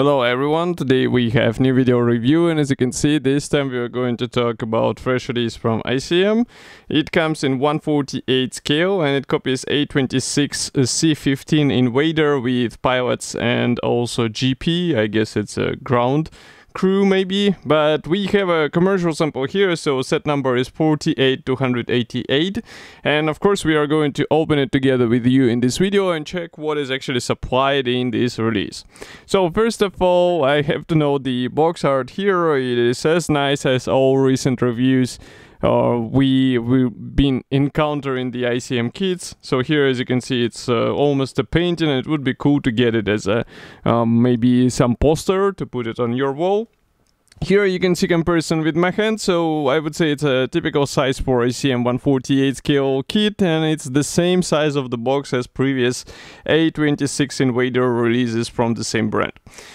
Hello everyone, today we have new video review and as you can see this time we are going to talk about fresh release from ICM. It comes in 148 scale and it copies A26 uh, C15 Invader with pilots and also GP, I guess it's a ground crew maybe, but we have a commercial sample here, so set number is 48288, and of course we are going to open it together with you in this video and check what is actually supplied in this release. So first of all, I have to know the box art here, it is as nice as all recent reviews uh, we we've been encountering the ICM kits. So here, as you can see, it's uh, almost a painting. It would be cool to get it as a um, maybe some poster to put it on your wall. Here you can see comparison with my hand, so I would say it's a typical size for ICM 148 scale kit and it's the same size of the box as previous A26 Invader releases from the same brand.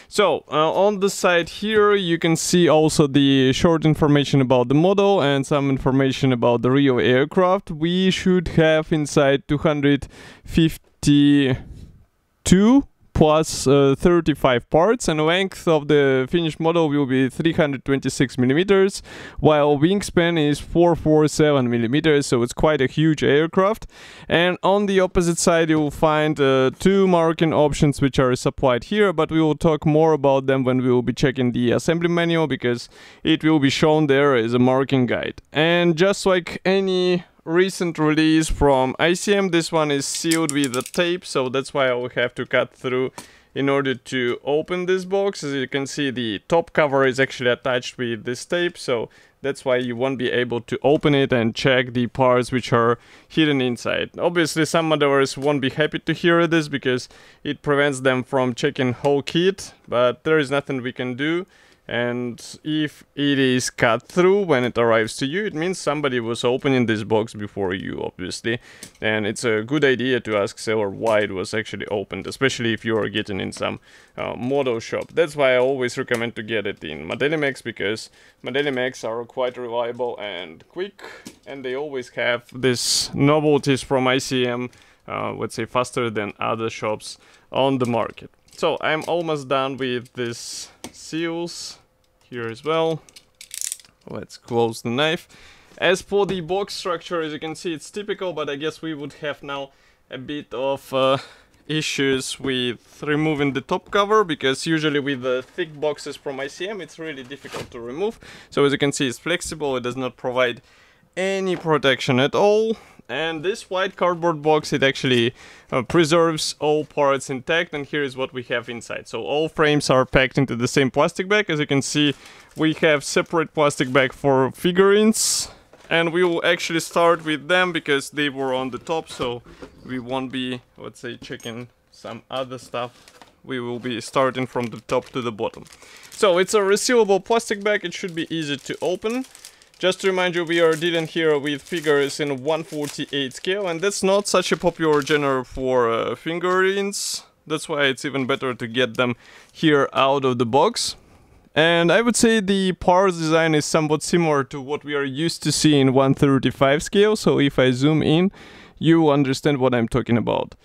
So uh, on the side here you can see also the short information about the model and some information about the real aircraft. We should have inside 252 plus uh, 35 parts and length of the finished model will be 326 millimeters while wingspan is 447 millimeters so it's quite a huge aircraft. And on the opposite side you will find uh, two marking options which are supplied here but we will talk more about them when we will be checking the assembly manual because it will be shown there as a marking guide. And just like any recent release from ICM. This one is sealed with a tape, so that's why I will have to cut through in order to open this box. As you can see, the top cover is actually attached with this tape, so that's why you won't be able to open it and check the parts which are hidden inside. Obviously, some modders won't be happy to hear this because it prevents them from checking whole kit, but there is nothing we can do and if it is cut through when it arrives to you it means somebody was opening this box before you obviously. And it's a good idea to ask seller why it was actually opened especially if you are getting in some uh, model shop. That's why I always recommend to get it in Modelimex because Modelimex are quite reliable and quick and they always have these novelties from ICM uh, let's say faster than other shops on the market so I'm almost done with this seals here as well. Let's close the knife. As for the box structure, as you can see, it's typical, but I guess we would have now a bit of uh, issues with removing the top cover because usually with the thick boxes from ICM it's really difficult to remove. So as you can see it's flexible, it does not provide any protection at all and this white cardboard box it actually uh, preserves all parts intact and here is what we have inside. So all frames are packed into the same plastic bag. As you can see we have separate plastic bag for figurines and we will actually start with them because they were on the top so we won't be let's say checking some other stuff. We will be starting from the top to the bottom. So it's a resealable plastic bag. It should be easy to open just to remind you, we are dealing here with figures in 148 scale, and that's not such a popular genre for uh, figurines. That's why it's even better to get them here out of the box. And I would say the parts design is somewhat similar to what we are used to see in 135 scale, so if I zoom in, you understand what I'm talking about.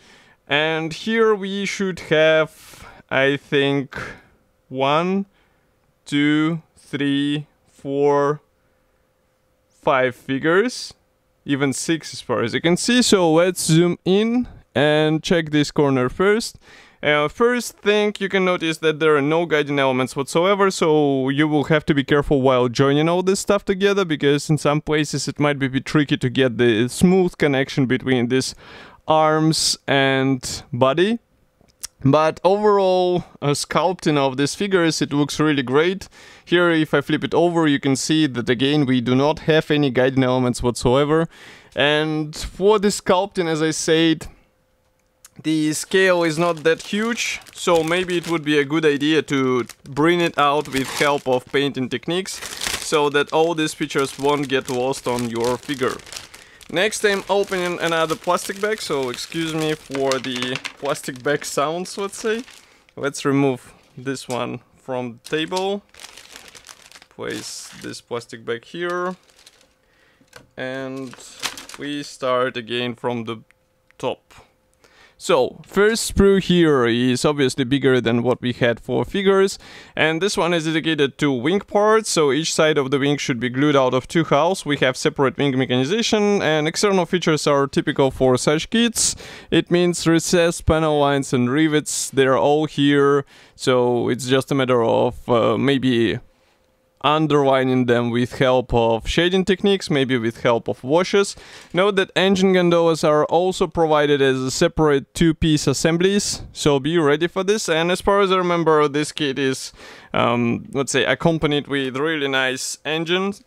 And here we should have, I think, one, two, three, four, five figures, even six as far as you can see. So let's zoom in and check this corner first. Uh, first thing you can notice that there are no guiding elements whatsoever, so you will have to be careful while joining all this stuff together, because in some places it might be a bit tricky to get the smooth connection between these arms and body. But overall, uh, sculpting of these figures, it looks really great. Here, if I flip it over, you can see that again, we do not have any guiding elements whatsoever. And for the sculpting, as I said, the scale is not that huge, so maybe it would be a good idea to bring it out with help of painting techniques, so that all these features won't get lost on your figure. Next I'm opening another plastic bag, so excuse me for the plastic bag sounds, let's say. Let's remove this one from the table. Place this plastic bag here. And we start again from the top. So, first sprue here is obviously bigger than what we had for figures, and this one is dedicated to wing parts, so each side of the wing should be glued out of two halves. We have separate wing mechanization, and external features are typical for such kits. It means recessed panel lines and rivets, they're all here, so it's just a matter of uh, maybe underlining them with help of shading techniques, maybe with help of washes. Note that engine gondolas are also provided as separate two-piece assemblies, so be ready for this. And as far as I remember, this kit is, um, let's say, accompanied with really nice engines.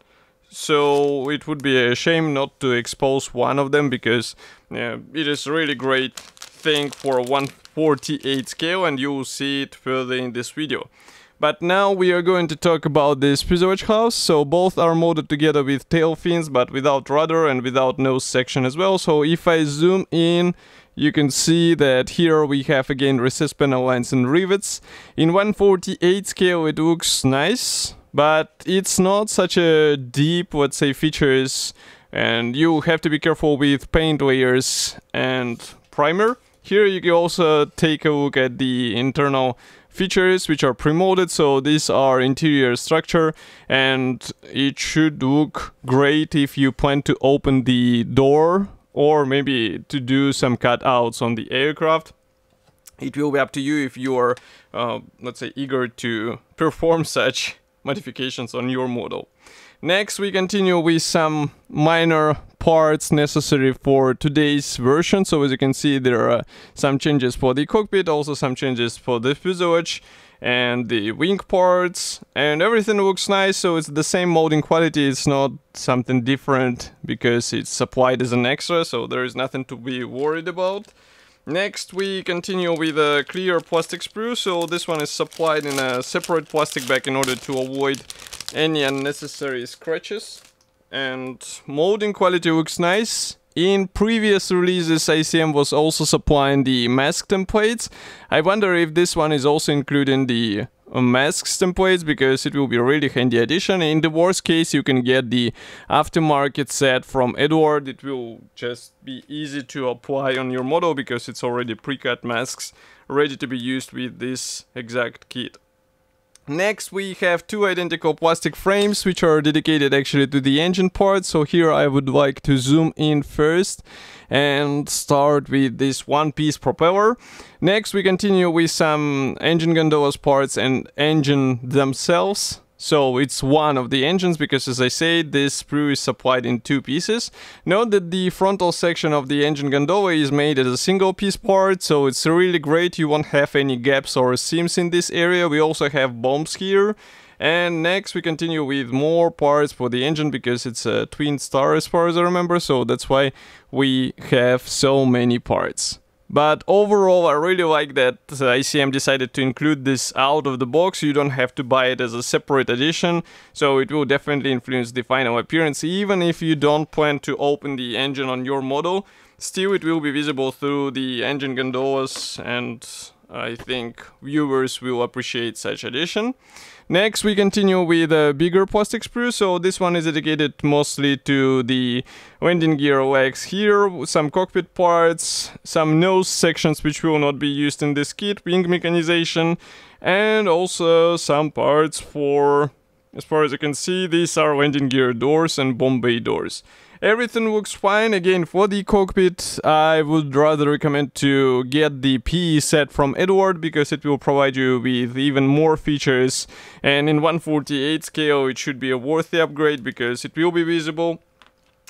So it would be a shame not to expose one of them because uh, it is really great thing for 148 scale and you will see it further in this video. But now we are going to talk about this fuselage house. So both are molded together with tail fins, but without rudder and without nose section as well. So if I zoom in, you can see that here we have again recessed panel lines and rivets. In 148 scale it looks nice, but it's not such a deep, let's say, features and you have to be careful with paint layers and primer. Here you can also take a look at the internal features which are pre-molded so these are interior structure and it should look great if you plan to open the door or maybe to do some cutouts on the aircraft. It will be up to you if you are uh, let's say eager to perform such modifications on your model next we continue with some minor parts necessary for today's version. So as you can see, there are some changes for the cockpit, also some changes for the fuselage and the wing parts and everything looks nice. So it's the same molding quality. It's not something different because it's supplied as an extra so there is nothing to be worried about. Next we continue with a clear plastic sprue. So this one is supplied in a separate plastic bag in order to avoid any unnecessary scratches and molding quality looks nice. In previous releases, ICM was also supplying the mask templates. I wonder if this one is also including the uh, masks templates because it will be a really handy addition. In the worst case, you can get the aftermarket set from Eduard. It will just be easy to apply on your model because it's already pre-cut masks ready to be used with this exact kit. Next we have two identical plastic frames which are dedicated actually to the engine part so here I would like to zoom in first and start with this one piece propeller. Next we continue with some engine gondolas parts and engine themselves. So it's one of the engines because as I said, this sprue is supplied in two pieces. Note that the frontal section of the engine gondola is made as a single piece part, so it's really great, you won't have any gaps or seams in this area. We also have bombs here. And next we continue with more parts for the engine because it's a twin star as far as I remember, so that's why we have so many parts. But overall, I really like that uh, ICM decided to include this out of the box. You don't have to buy it as a separate edition, so it will definitely influence the final appearance. Even if you don't plan to open the engine on your model, still it will be visible through the engine gondolas and I think viewers will appreciate such addition. Next, we continue with a bigger plastic sprue. So this one is dedicated mostly to the landing gear legs here, some cockpit parts, some nose sections which will not be used in this kit, wing mechanization, and also some parts for, as far as you can see, these are landing gear doors and bomb bay doors. Everything looks fine. Again, for the cockpit, I would rather recommend to get the PE set from Eduard because it will provide you with even more features. And in 148 scale, it should be a worthy upgrade because it will be visible.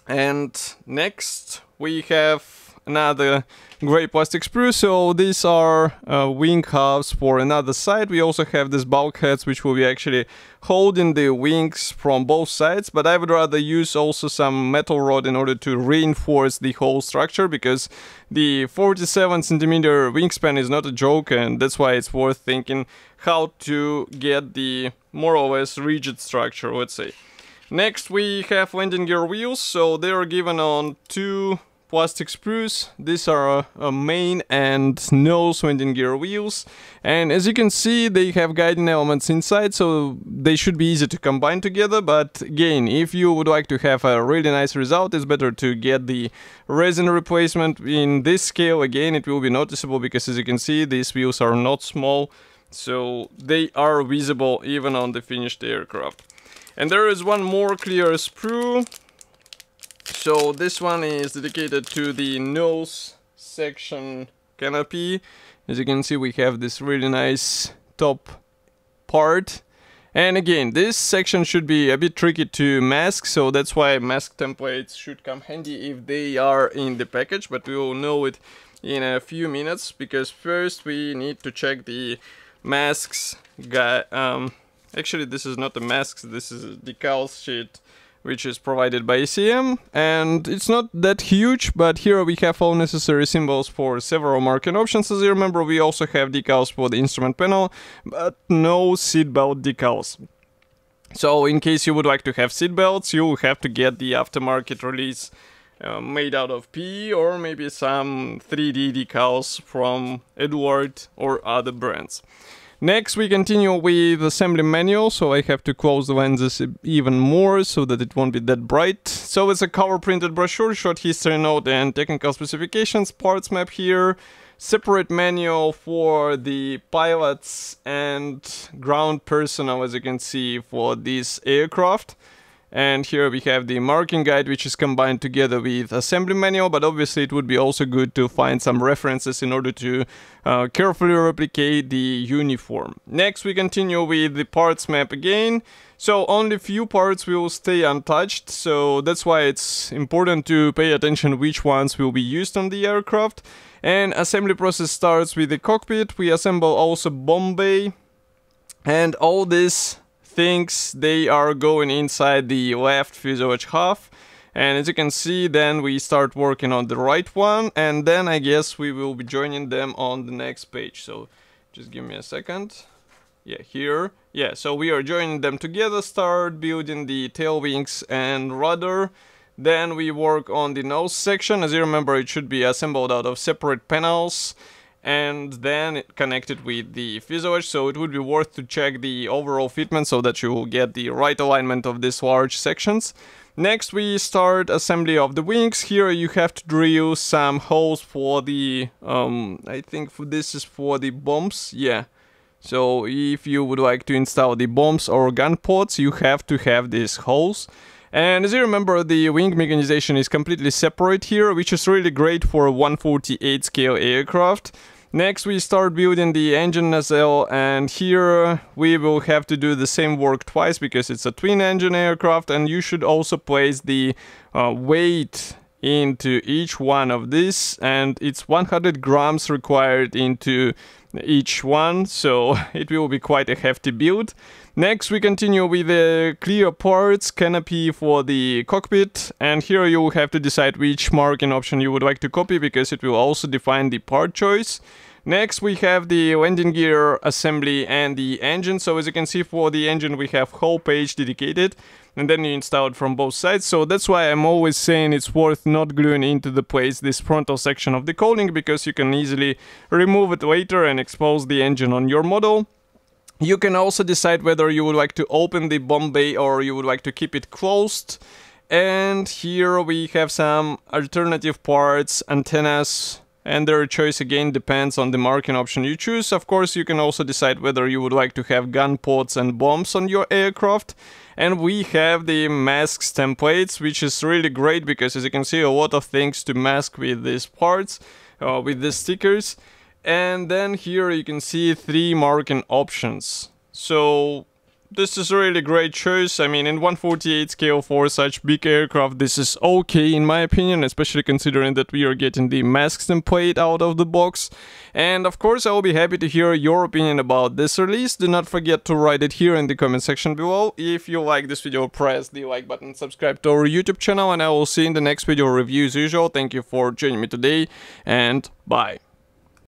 And next, we have another gray plastic sprue. So these are uh, wing halves for another side. We also have these bulkheads which will be actually holding the wings from both sides. But I would rather use also some metal rod in order to reinforce the whole structure because the 47 centimeter wingspan is not a joke and that's why it's worth thinking how to get the more or less rigid structure, let's say. Next we have landing gear wheels, so they are given on two plastic sprues. These are uh, main and nose landing gear wheels. And as you can see, they have guiding elements inside, so they should be easy to combine together. But again, if you would like to have a really nice result, it's better to get the resin replacement. In this scale, again, it will be noticeable because as you can see, these wheels are not small. So they are visible even on the finished aircraft. And there is one more clear sprue so this one is dedicated to the nose section canopy. As you can see we have this really nice top part. And again, this section should be a bit tricky to mask, so that's why mask templates should come handy if they are in the package, but we will know it in a few minutes, because first we need to check the masks guy um actually this is not the masks this is a decal sheet which is provided by ICM and it's not that huge but here we have all necessary symbols for several marking options. As you remember we also have decals for the instrument panel but no seatbelt decals. So in case you would like to have seatbelts you have to get the aftermarket release uh, made out of PE or maybe some 3D decals from Eduard or other brands. Next we continue with assembly manual, so I have to close the lenses even more so that it won't be that bright. So it's a cover printed brochure, short history note and technical specifications, parts map here, separate manual for the pilots and ground personnel as you can see for this aircraft. And here we have the marking guide, which is combined together with assembly manual, but obviously it would be also good to find some references in order to uh, carefully replicate the uniform. Next, we continue with the parts map again. So only few parts will stay untouched, so that's why it's important to pay attention which ones will be used on the aircraft. And assembly process starts with the cockpit, we assemble also bomb bay, and all this thinks they are going inside the left fuselage half. And as you can see then we start working on the right one. And then I guess we will be joining them on the next page. So just give me a second. Yeah here. Yeah so we are joining them together start building the tail wings and rudder. Then we work on the nose section. As you remember it should be assembled out of separate panels and then connected with the fuselage so it would be worth to check the overall fitment so that you will get the right alignment of these large sections. Next we start assembly of the wings. Here you have to drill some holes for the, um, I think for this is for the bombs, yeah. So if you would like to install the bombs or gun ports, you have to have these holes. And as you remember, the wing mechanization is completely separate here, which is really great for a 148 scale aircraft. Next we start building the engine nacelle and here we will have to do the same work twice because it's a twin engine aircraft and you should also place the uh, weight into each one of these and it's 100 grams required into each one so it will be quite a hefty build. Next we continue with the clear parts canopy for the cockpit and here you have to decide which marking option you would like to copy because it will also define the part choice. Next we have the landing gear assembly and the engine. So as you can see for the engine we have whole page dedicated and then you install it from both sides. So that's why I'm always saying it's worth not gluing into the place this frontal section of the cowling because you can easily remove it later and expose the engine on your model. You can also decide whether you would like to open the bomb bay or you would like to keep it closed. And here we have some alternative parts, antennas, and their choice again depends on the marking option you choose. Of course, you can also decide whether you would like to have gun pods and bombs on your aircraft. And we have the masks templates, which is really great because as you can see, a lot of things to mask with these parts, uh, with these stickers. And then here you can see three marking options. So this is a really great choice. I mean, in 148 scale for such big aircraft, this is okay in my opinion, especially considering that we are getting the masks and template out of the box. And of course, I will be happy to hear your opinion about this release. Do not forget to write it here in the comment section below. If you like this video, press the like button, subscribe to our YouTube channel, and I will see you in the next video review as usual. Thank you for joining me today, and bye.